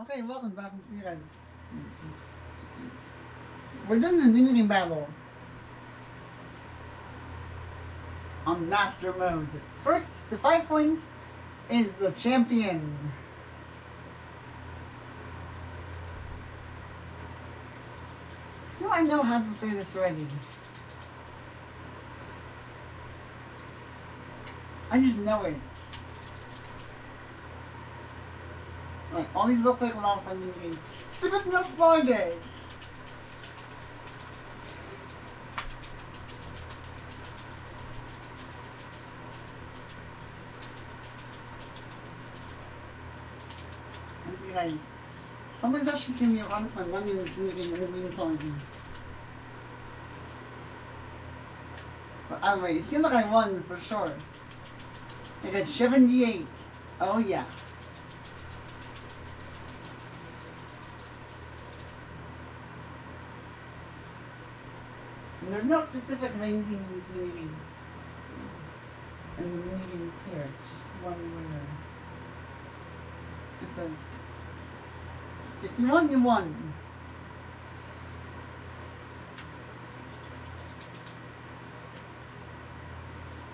Okay, welcome back you guys. We're done the mini battle. On master mode. First to five points is the champion. No, I know how to play this already. I just know it. Right, all these look like fun mini games. Super Snow see guys, somebody's actually giving me a run for my money in this game in the meantime. But anyway, it seems like I won for sure. I got 78. Oh yeah. And there's no specific main thing mini game. And the game's here. It's just one winner. It says, if you want, you won.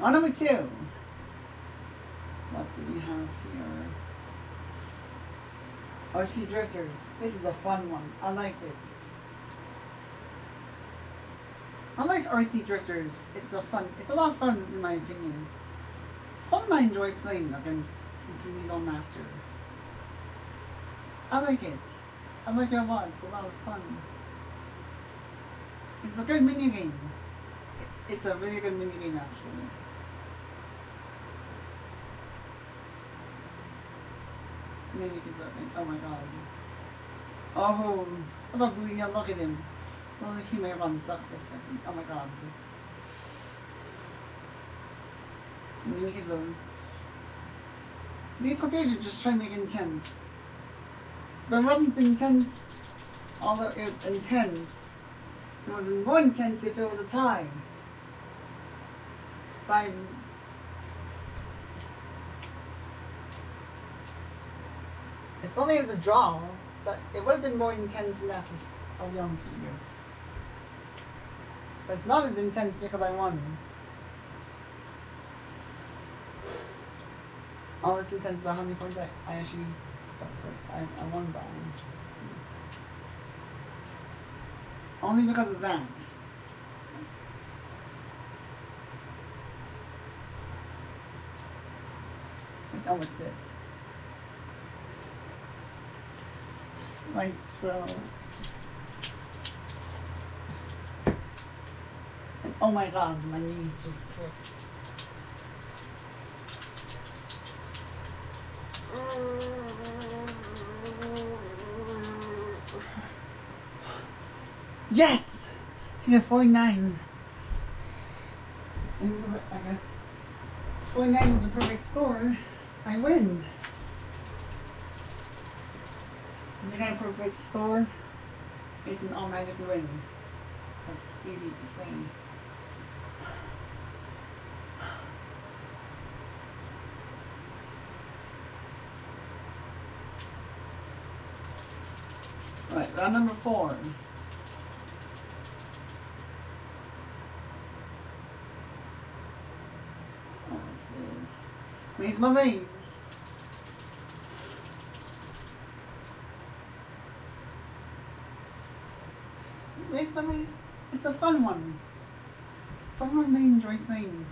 On number two. What do we have here? RC Drifters. This is a fun one. I like it. I like RC Drifters. It's a fun. It's a lot of fun in my opinion. Some I enjoy playing against CPD's on Master. I like it. I like it a lot. It's a lot of fun. It's a good mini game. It's a really good mini game actually. Then you oh my god. Oh, how about Booyah? Look at him. Well, he may have unstuck for a second. Oh my god. You can look. These computers just trying to make it intense. But it wasn't intense, although it was intense. It would have been more intense if it was a tie. By If only it was a draw, but it would have been more intense than that, I'll be honest with you. But it's not as intense because I won. All it's intense about how many points I, I actually sorry first. I, I won by. Only because of that. Oh, what's this? Right, so. Oh my god, my knee just clicked. Yes! I got 49. And I got 49 was a perfect score. I win. When you got a perfect score, it's an automatic win. That's easy to say. Round number four. Oh, what's this? These my leaves. Race bunnies, it's a fun one. Someone may enjoy playing.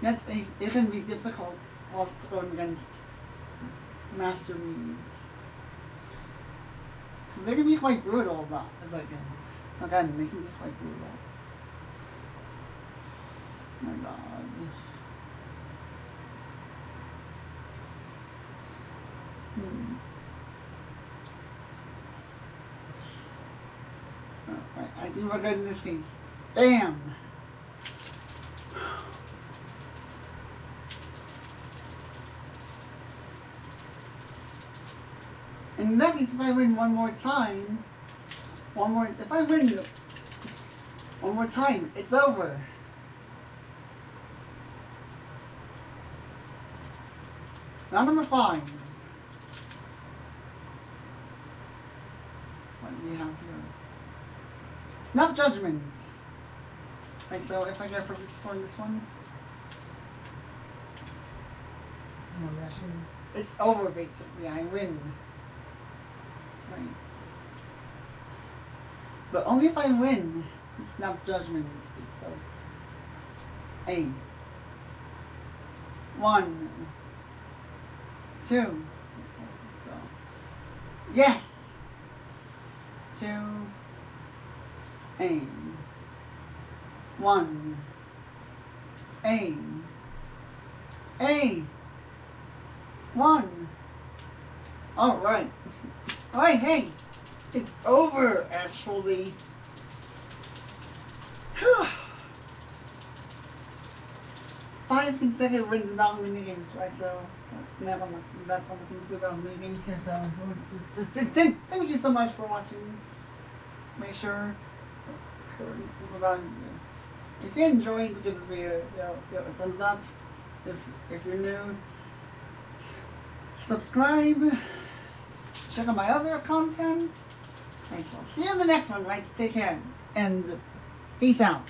Yet it, it can be difficult whilst going against master Miis. They can be quite brutal, that as like. Again, they can be quite brutal. Oh my god. Hmm. Alright, I think we're good in this case. Bam! That case, if I win one more time, one more, if I win one more time, it's over. Round number five. What do we have here. Snap Judgment. Right, so if I get in this one, no, actually, it's over basically. I win. Right. But only if I win. Snap Judgment. It's So, A. One. Two. Yes! Two. A. One. A. A. One. Alright. Alright, hey! It's over, actually. Five consecutive wins about mini games, right? So, never mind. That's all we can do about mini games here. So, thank you so much for watching. Make sure, if you enjoyed, give this video you know, a thumbs up. If if you're new, subscribe. Check out my other content. I shall see you in the next one, right? Take care and peace out.